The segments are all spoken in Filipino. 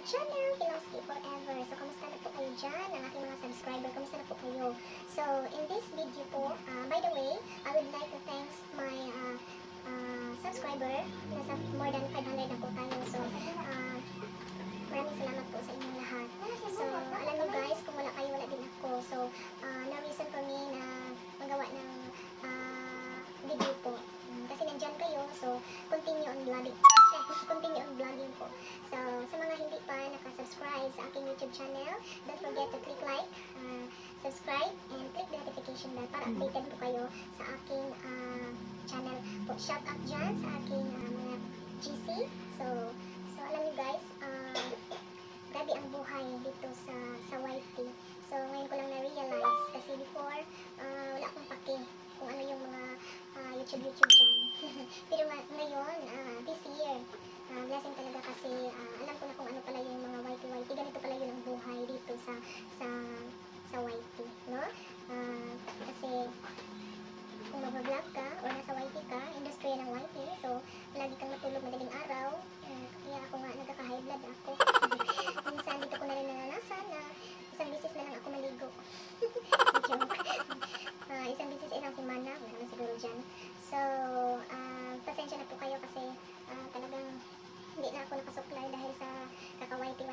YouTube channel, Kinoski Forever. So, kamusta na po kayo dyan, ang aking mga subscriber? Kamusta na po kayo? So, in this video po, uh, by the way, I would like to thanks my uh, uh, subscriber. Nasa more than 500 na po tayo. So, uh, maraming salamat po sa inyong lahat. So, alam mo guys, kung wala kayo, wala din ako. So, uh, no reason for me na magawa ng uh, video po. Mm, Kasi nandyan kayo, so continue on vlogging. Continue on vlogging po. So, sa mga hindi pa nakasubscribe sa aking YouTube channel, don't forget to click like, uh, subscribe, and click the notification bell para updated po kayo sa aking uh, channel po. Shout out dyan sa aking uh, mga GC. So, so alam niyo guys, uh, grabe ang buhay dito sa sa YT. So, ngayon ko lang na-realize kasi before, YouTube-YouTube dyan. Pero nga- ngayon, ah, this year, ah, blessing talaga kasi ah, alam ko na kung ano pala yung mga YT-YT. Ganito pala yun ang buhay dito sa sa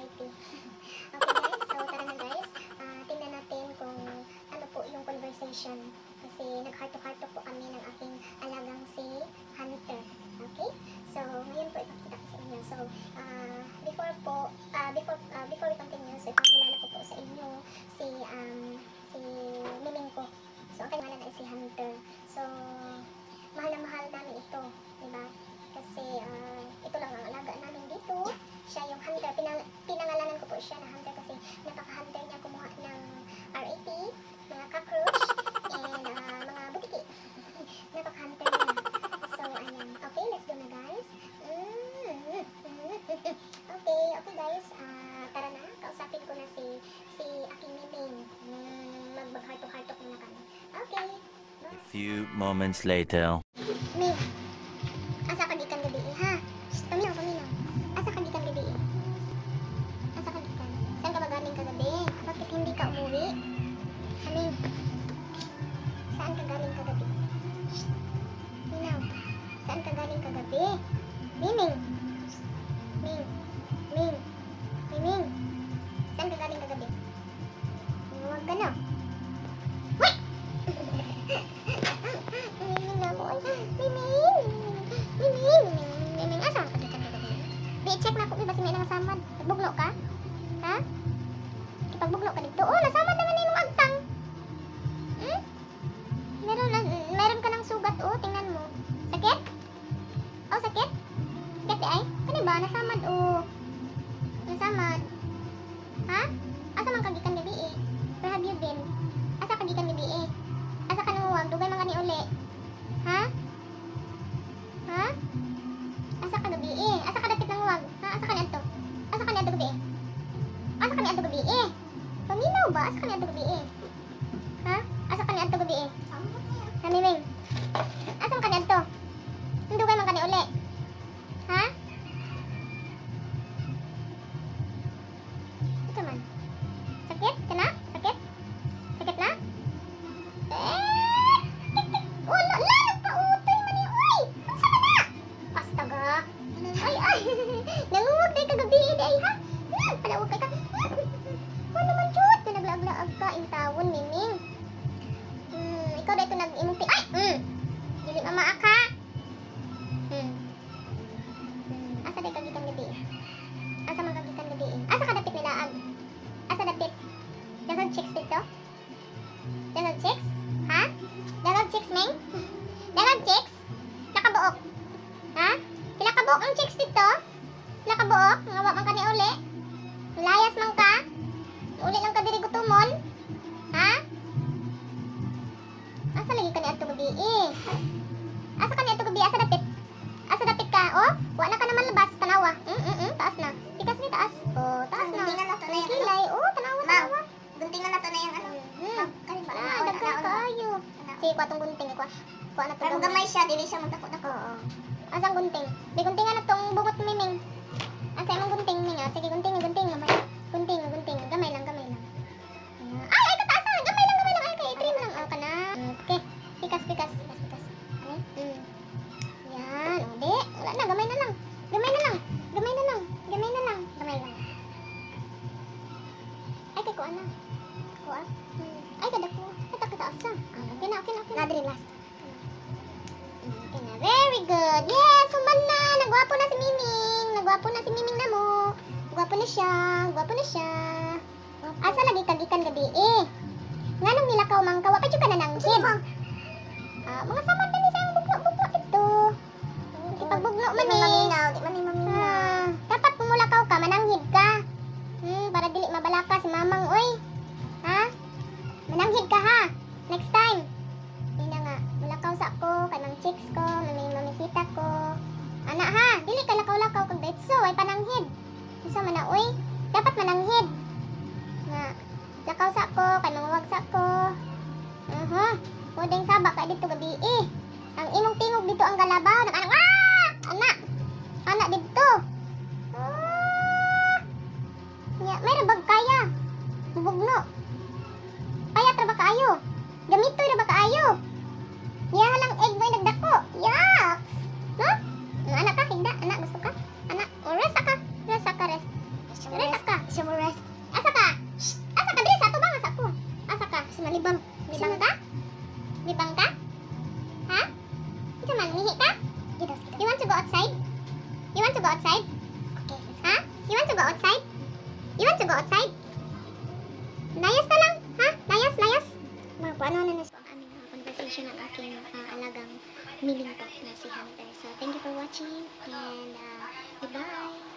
okay guys, so tara na guys. Ah, tingnan natin kung ano po yung conversation. Kasi nag-heart to heart po kami ng aking alagang si Hunter. Okay? So, ngayon po ipakita ko sa inyo. So, ah, before po, ah, before, ah, before we continue, so ipakilala ko po sa inyo si, um, si Miming ko. So, ang kanyang ay si Hunter. So, po siya na hunter kasi napaka-hunter niya kumuha ng RAP, mga cockroach, and ah, mga butiki. napaka-hunter niya. So, ayan. Okay, let's go na guys. Mm. okay, okay guys. Ah, tara na. Kausapin ko na si si aking miming. Mm, mag-heart to heart talk muna kami. Okay. A few moments later. May, Ipagbuglo ka dito? Oh, nasamad naman yung agtang. Hmm? Meron, na, meron ka ng sugat, oh. Tingnan mo. Sakit? Oh, sakit? Sakit di ay? Kani ba? Nasamad, oh. Paminaw ba? Asa Asa ka ni ato gabi? Asa dapit? Asa dapit ka? Oh, wa na ka naman labas, tanawa. Mm mm mm, taas na. Tikas ni taas. Oh, taas na. Guntingan na to na yung ano. Kilay. Oh, tanawa, tanawa. Guntingan na to na yung ano. Hmm. Kanin ba? Ah, daghan kaayo. Sige, kuha tong gunting. Kuha, kuha na to. Pero gamay siya, dili siya magdako-dako. Oo. Asang gunting? Di guntingan na tong bungot miming. Siya. Gwapo na siya. Asa lagi kagikan gabi eh. Nganong nilakaw mang kawa pa ka na nang. Ah, mga samad na ni sa bugno-bugno ito. Ipagbugno man eh. maminaw, di man ni maminaw. Ah, dapat pumulakaw ka, mananghid ka. Hmm, para dili mabalaka si mamang, oy. Ha? Mananghid ka ha. Next time. Hindi na nga, mulakaw sa ako, kanang chicks ko, may mamisita ko. Ana ha, dili ka lakaw-lakaw kag betso, ay pananghid. Isa man na, oy. Dapat mananghid. Nga, lakaw sa ako, kay mangawag sa ako. Aha, pwedeng sabak ka dito gabi eh. Ang imong tingog dito ang galabaw, nag anang ah! Anak, anak dito. Ah! Nya, may rabag kaya. Bubugno. Ba kaayo? Gamitoy Libang ka? Libang ka? Ha? Ito man, mihi ka? You want to go outside? You want to go outside? Okay. Ha? You want to go outside? You want to go outside? Layas ano na lang, ha? Layas, layas. Mga paano na nasa ang aming conversation ng aking uh, alagang milingkok na si Hunter. So, thank you for watching and uh, goodbye.